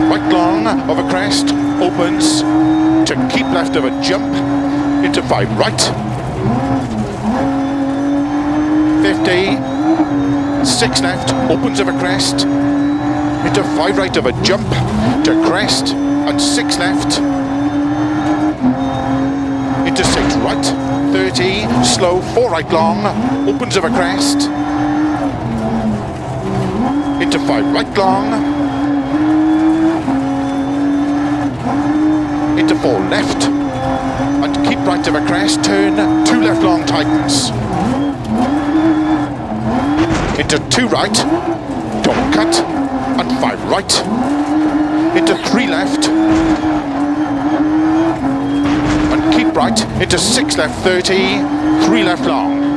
right long of a crest, opens to keep left of a jump, into five right, 50, six left, opens of a crest, into five right of a jump, to crest, and six left, into six right, 30, slow, four right long, opens of a crest, into five right long, four left, and keep right of a crest, turn, two left long tightens, into two right, don't cut, and five right, into three left, and keep right, into six left 30, three left long.